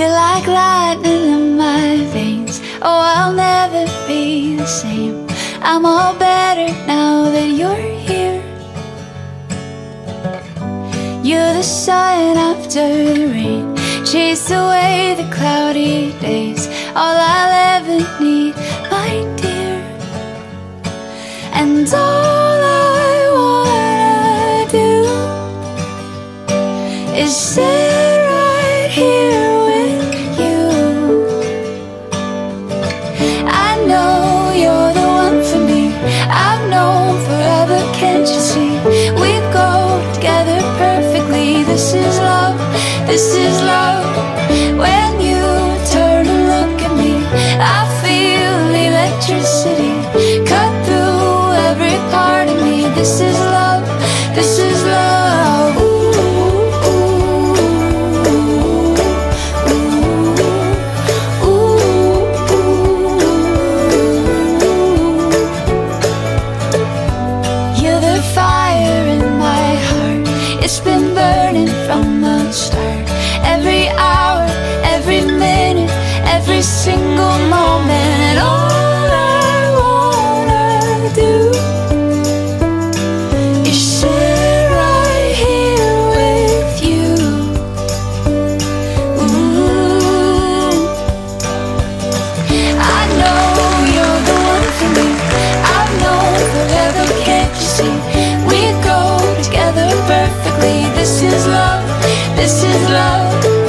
You're like lightning in my veins. Oh, I'll never be the same. I'm all better now that you're here. You're the sun after the rain. Chase away the cloudy days. All I'll This is love, this is love. When It's been burning from the start. Every hour, every minute, every single moment. And This is love, this is love.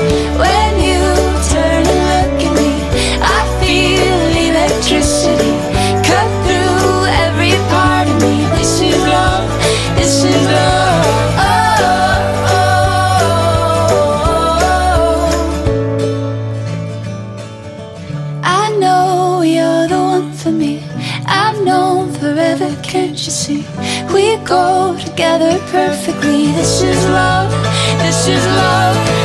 Can't you see? We go together perfectly. This is love, this is love.